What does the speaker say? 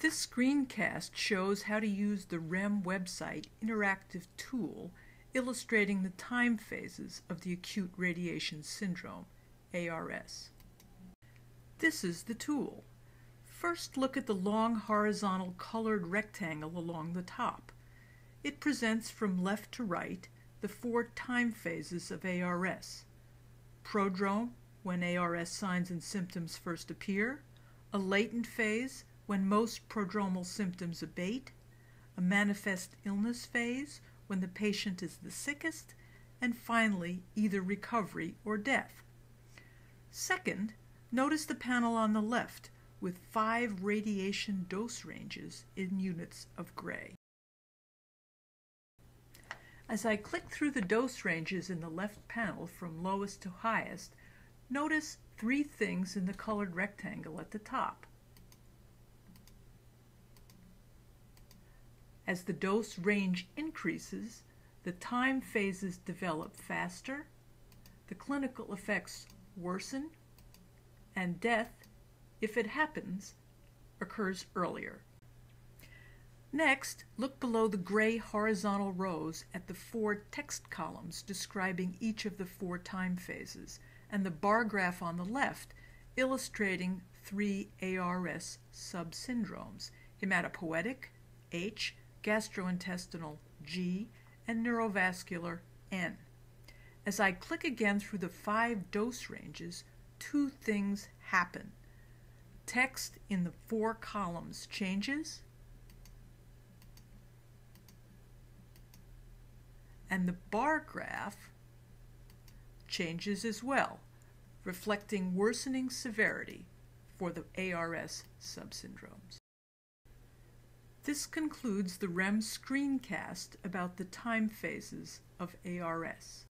This screencast shows how to use the REMM website interactive tool illustrating the time phases of the acute radiation syndrome, ARS. This is the tool. First look at the long horizontal colored rectangle along the top. It presents from left to right the four time phases of ARS. Prodrome, when ARS signs and symptoms first appear, a latent phase, when most prodromal symptoms abate, a manifest illness phase, when the patient is the sickest, and finally, either recovery or death. Second, notice the panel on the left with five radiation dose ranges in units of gray. As I click through the dose ranges in the left panel from lowest to highest, notice three things in the colored rectangle at the top. As the dose range increases, the time phases develop faster, the clinical effects worsen, and death, if it happens, occurs earlier. Next, look below the gray horizontal rows at the four text columns describing each of the four time phases, and the bar graph on the left illustrating three ARS subsyndromes, hematopoietic, H, gastrointestinal G, and neurovascular N. As I click again through the five dose ranges, two things happen. Text in the four columns changes, and the bar graph changes as well, reflecting worsening severity for the ARS subsyndromes. This concludes the REMM screencast about the time phases of ARS.